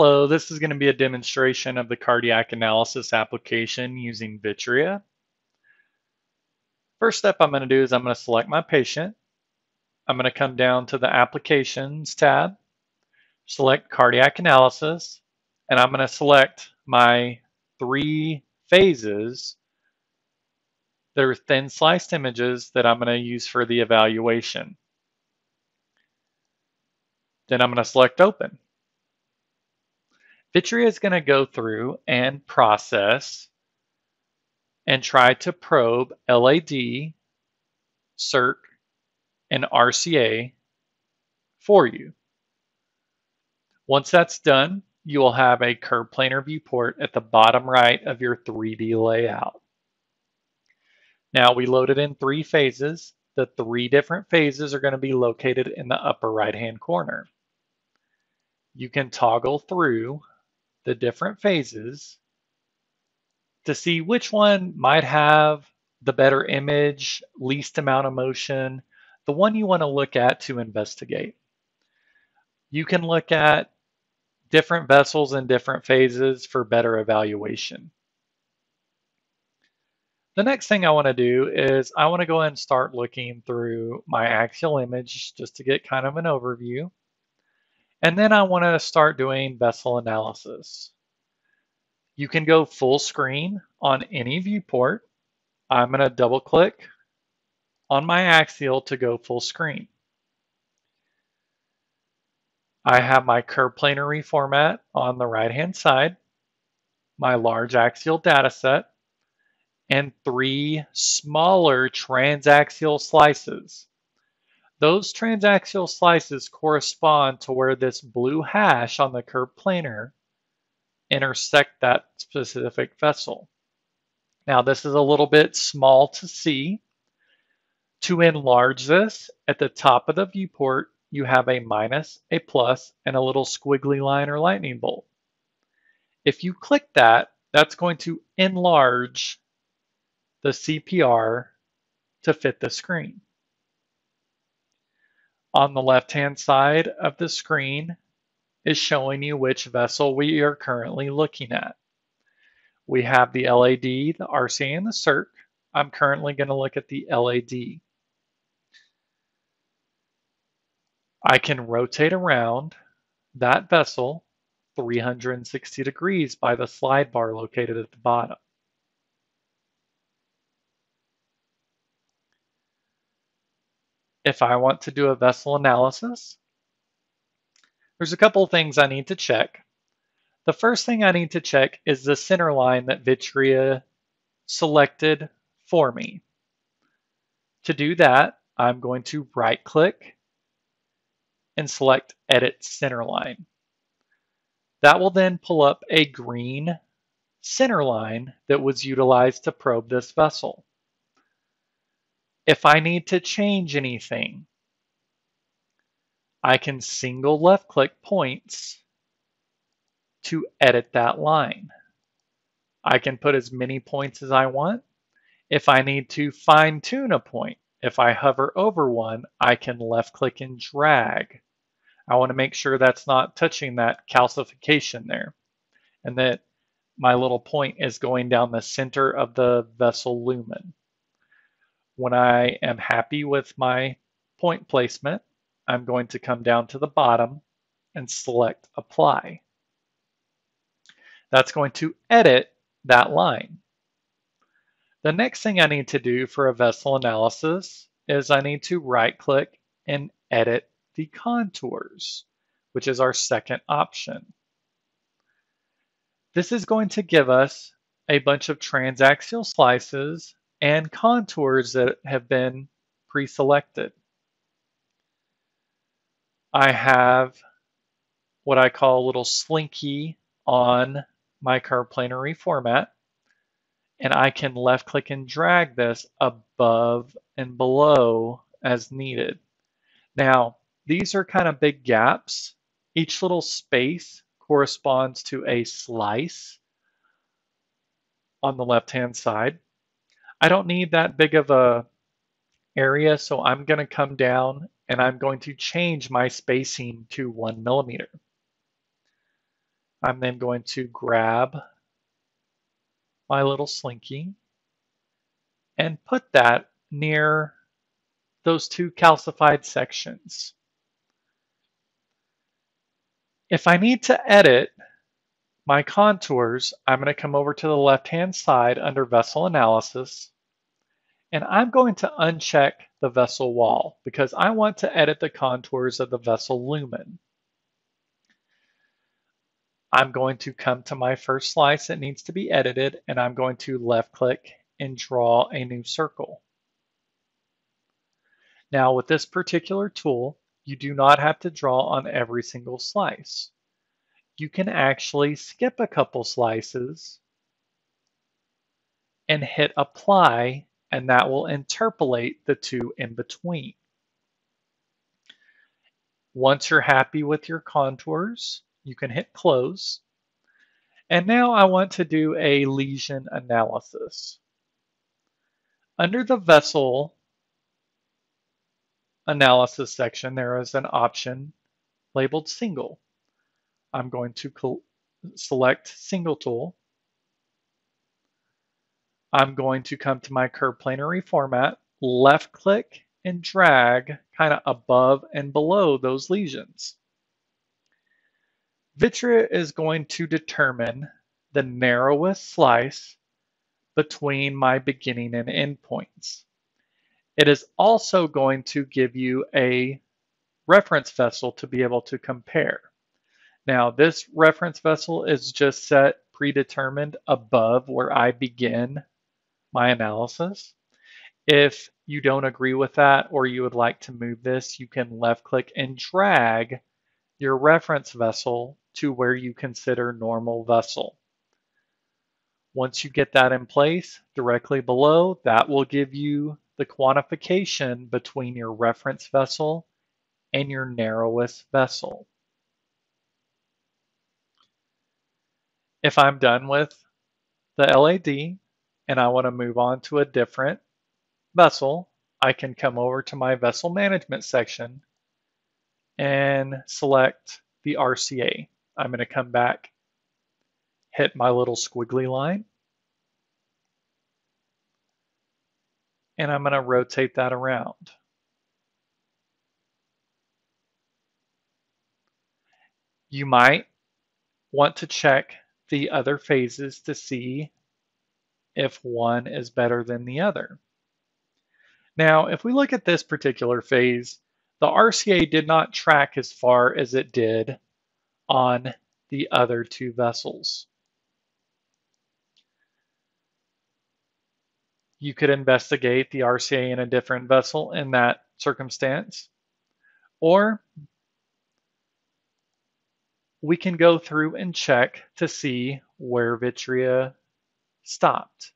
Hello, this is going to be a demonstration of the cardiac analysis application using Vitrea. First step I'm going to do is I'm going to select my patient. I'm going to come down to the Applications tab, select Cardiac Analysis, and I'm going to select my three phases that are thin sliced images that I'm going to use for the evaluation. Then I'm going to select Open. Vitrea is going to go through and process and try to probe LAD, CIRC, and RCA for you. Once that's done, you will have a curve planar viewport at the bottom right of your 3D layout. Now we loaded in three phases. The three different phases are going to be located in the upper right hand corner. You can toggle through the different phases to see which one might have the better image, least amount of motion, the one you want to look at to investigate. You can look at different vessels in different phases for better evaluation. The next thing I want to do is I want to go ahead and start looking through my axial image just to get kind of an overview. And then I want to start doing vessel analysis. You can go full screen on any viewport. I'm going to double click on my axial to go full screen. I have my curve planar reformat on the right hand side, my large axial data set, and three smaller transaxial slices. Those transaxial slices correspond to where this blue hash on the curve planar intersect that specific vessel. Now this is a little bit small to see. To enlarge this, at the top of the viewport, you have a minus, a plus, and a little squiggly line or lightning bolt. If you click that, that's going to enlarge the CPR to fit the screen. On the left-hand side of the screen is showing you which vessel we are currently looking at. We have the LAD, the RCA, and the CIRC. I'm currently going to look at the LAD. I can rotate around that vessel 360 degrees by the slide bar located at the bottom. If I want to do a vessel analysis, there's a couple things I need to check. The first thing I need to check is the center line that Vitrea selected for me. To do that, I'm going to right click and select Edit Center Line. That will then pull up a green center line that was utilized to probe this vessel. If I need to change anything, I can single left click points to edit that line. I can put as many points as I want. If I need to fine tune a point, if I hover over one, I can left click and drag. I want to make sure that's not touching that calcification there and that my little point is going down the center of the vessel lumen. When I am happy with my point placement, I'm going to come down to the bottom and select apply. That's going to edit that line. The next thing I need to do for a vessel analysis is I need to right click and edit the contours, which is our second option. This is going to give us a bunch of transaxial slices and contours that have been pre-selected. I have what I call a little slinky on my curve planar reformat, and I can left click and drag this above and below as needed. Now, these are kind of big gaps. Each little space corresponds to a slice on the left-hand side. I don't need that big of a area, so I'm going to come down and I'm going to change my spacing to one millimeter. I'm then going to grab my little slinky and put that near those two calcified sections. If I need to edit my contours, I'm going to come over to the left-hand side under Vessel Analysis, and I'm going to uncheck the vessel wall because I want to edit the contours of the vessel lumen. I'm going to come to my first slice that needs to be edited, and I'm going to left click and draw a new circle. Now with this particular tool, you do not have to draw on every single slice. You can actually skip a couple slices and hit apply and that will interpolate the two in between. Once you're happy with your contours, you can hit close. And now I want to do a lesion analysis. Under the vessel analysis section, there is an option labeled single. I'm going to select single tool. I'm going to come to my curve planar reformat, left click and drag kind of above and below those lesions. Vitrea is going to determine the narrowest slice between my beginning and end points. It is also going to give you a reference vessel to be able to compare. Now this reference vessel is just set predetermined above where I begin my analysis. If you don't agree with that or you would like to move this, you can left click and drag your reference vessel to where you consider normal vessel. Once you get that in place, directly below, that will give you the quantification between your reference vessel and your narrowest vessel. If I'm done with the LAD and I want to move on to a different vessel, I can come over to my vessel management section and select the RCA. I'm going to come back, hit my little squiggly line, and I'm going to rotate that around. You might want to check the other phases to see if one is better than the other. Now, if we look at this particular phase, the RCA did not track as far as it did on the other two vessels. You could investigate the RCA in a different vessel in that circumstance, or we can go through and check to see where Vitrea stopped.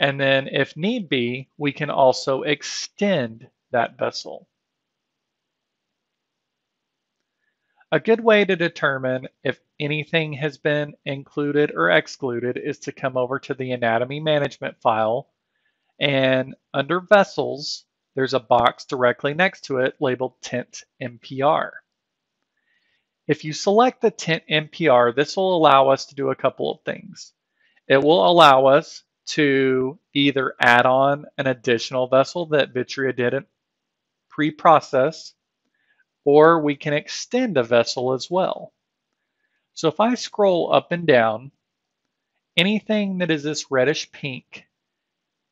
And then if need be, we can also extend that vessel. A good way to determine if anything has been included or excluded is to come over to the anatomy management file and under vessels, there's a box directly next to it labeled tint MPR. If you select the tint MPR, this will allow us to do a couple of things. It will allow us to either add on an additional vessel that Vitrea didn't pre-process, or we can extend a vessel as well. So if I scroll up and down, anything that is this reddish pink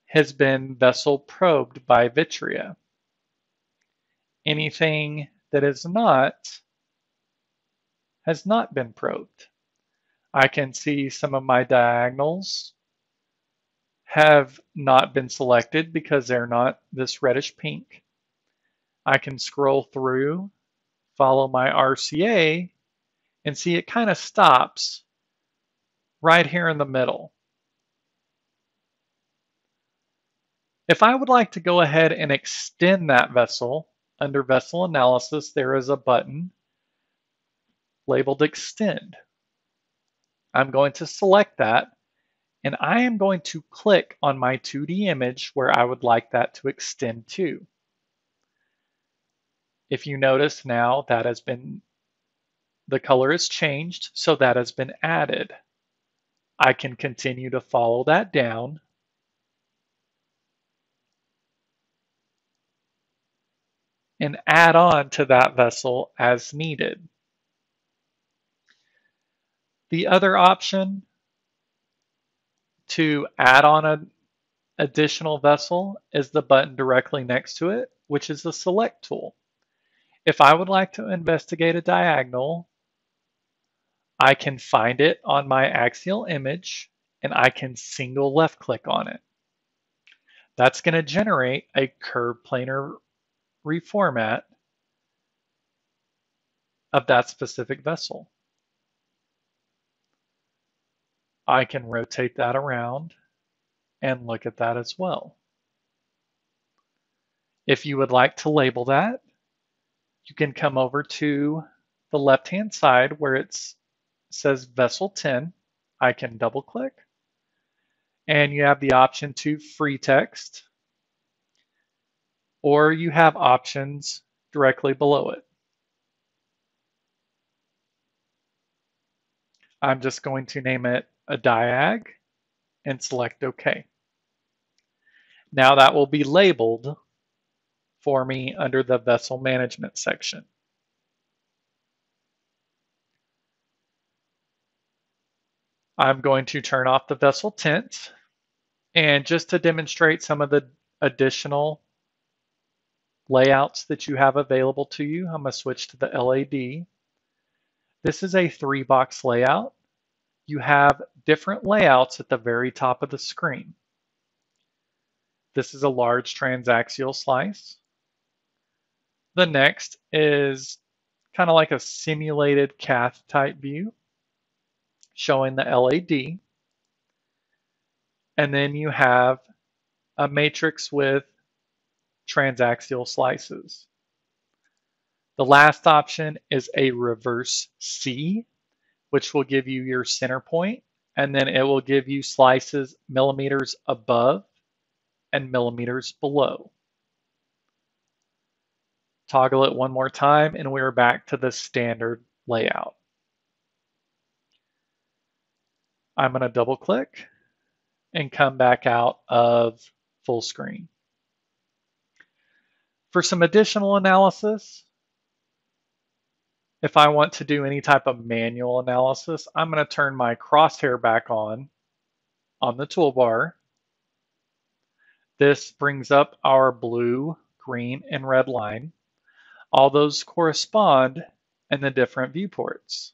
has been vessel probed by Vitrea. Anything that is not has not been probed. I can see some of my diagonals have not been selected because they're not this reddish pink. I can scroll through, follow my RCA, and see it kind of stops right here in the middle. If I would like to go ahead and extend that vessel, under vessel analysis, there is a button labeled extend. I'm going to select that and I am going to click on my 2D image where I would like that to extend to. If you notice now that has been the color is changed, so that has been added. I can continue to follow that down. and add on to that vessel as needed. The other option to add on an additional vessel is the button directly next to it, which is the select tool. If I would like to investigate a diagonal, I can find it on my axial image and I can single left click on it. That's going to generate a curve planar reformat of that specific vessel. I can rotate that around and look at that as well. If you would like to label that, you can come over to the left-hand side where it says Vessel 10. I can double click and you have the option to free text or you have options directly below it. I'm just going to name it a diag and select OK. Now that will be labeled for me under the vessel management section. I'm going to turn off the vessel tint and just to demonstrate some of the additional layouts that you have available to you, I'm going to switch to the LAD. This is a three box layout. You have different layouts at the very top of the screen. This is a large transaxial slice. The next is kind of like a simulated cath type view showing the LAD. And then you have a matrix with transaxial slices. The last option is a reverse C, which will give you your center point, and then it will give you slices millimeters above and millimeters below. Toggle it one more time, and we're back to the standard layout. I'm going to double click and come back out of full screen. For some additional analysis, if I want to do any type of manual analysis, I'm going to turn my crosshair back on on the toolbar. This brings up our blue, green, and red line. All those correspond in the different viewports.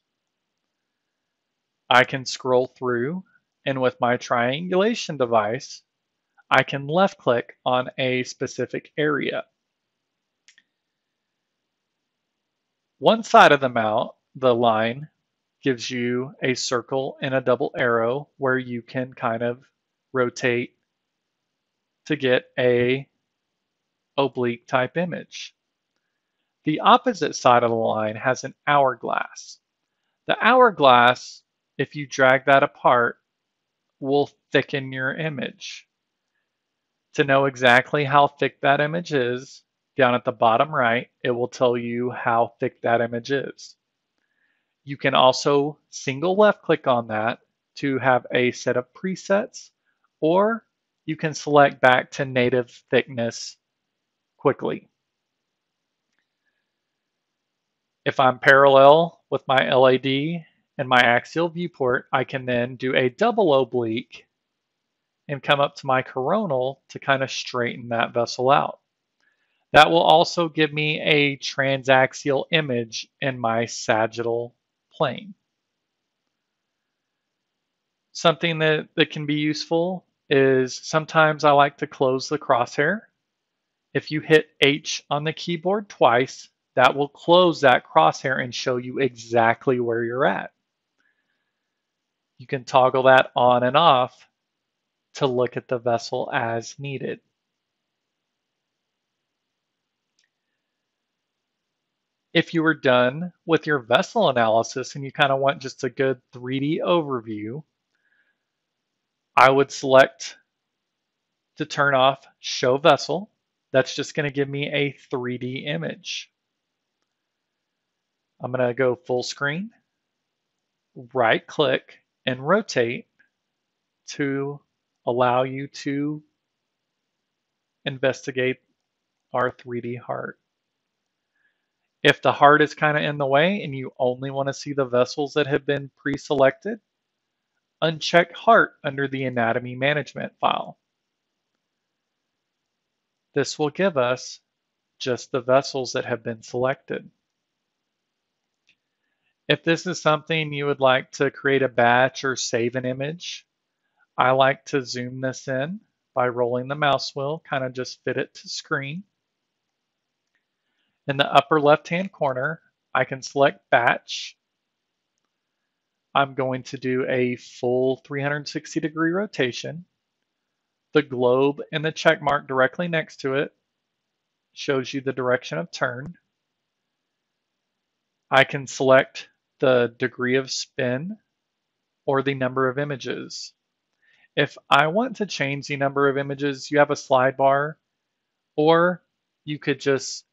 I can scroll through and with my triangulation device, I can left click on a specific area. One side of the mount, the line, gives you a circle and a double arrow where you can kind of rotate to get a oblique type image. The opposite side of the line has an hourglass. The hourglass, if you drag that apart, will thicken your image. To know exactly how thick that image is, down at the bottom right, it will tell you how thick that image is. You can also single left click on that to have a set of presets, or you can select back to native thickness quickly. If I'm parallel with my LAD and my axial viewport, I can then do a double oblique and come up to my coronal to kind of straighten that vessel out. That will also give me a transaxial image in my sagittal plane. Something that, that can be useful is sometimes I like to close the crosshair. If you hit H on the keyboard twice, that will close that crosshair and show you exactly where you're at. You can toggle that on and off to look at the vessel as needed. If you were done with your vessel analysis and you kind of want just a good 3D overview, I would select to turn off show vessel. That's just going to give me a 3D image. I'm going to go full screen, right click, and rotate to allow you to investigate our 3D heart. If the heart is kind of in the way and you only want to see the vessels that have been pre-selected, uncheck heart under the anatomy management file. This will give us just the vessels that have been selected. If this is something you would like to create a batch or save an image, I like to zoom this in by rolling the mouse wheel, kind of just fit it to screen. In the upper left-hand corner, I can select batch. I'm going to do a full 360 degree rotation. The globe and the check mark directly next to it shows you the direction of turn. I can select the degree of spin or the number of images. If I want to change the number of images, you have a slide bar, or you could just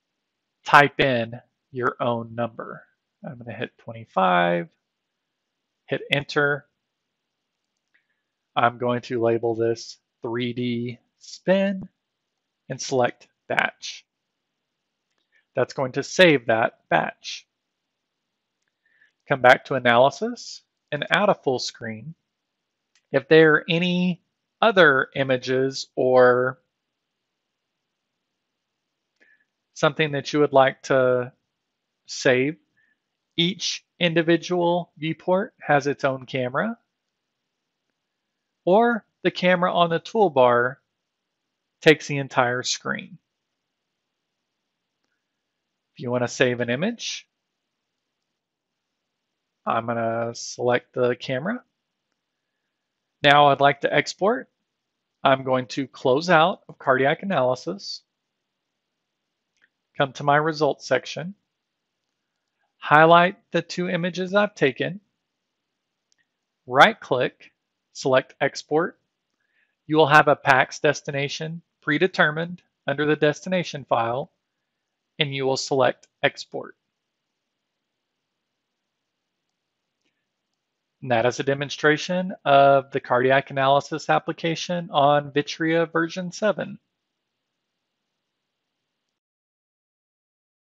type in your own number. I'm going to hit 25, hit enter. I'm going to label this 3D spin and select batch. That's going to save that batch. Come back to analysis and add a full screen. If there are any other images or something that you would like to save, each individual viewport has its own camera, or the camera on the toolbar takes the entire screen. If you want to save an image, I'm going to select the camera. Now I'd like to export. I'm going to close out of cardiac analysis, come to my results section, highlight the two images I've taken, right click, select export. You will have a PACS destination predetermined under the destination file, and you will select export. And that is a demonstration of the cardiac analysis application on Vitrea version 7.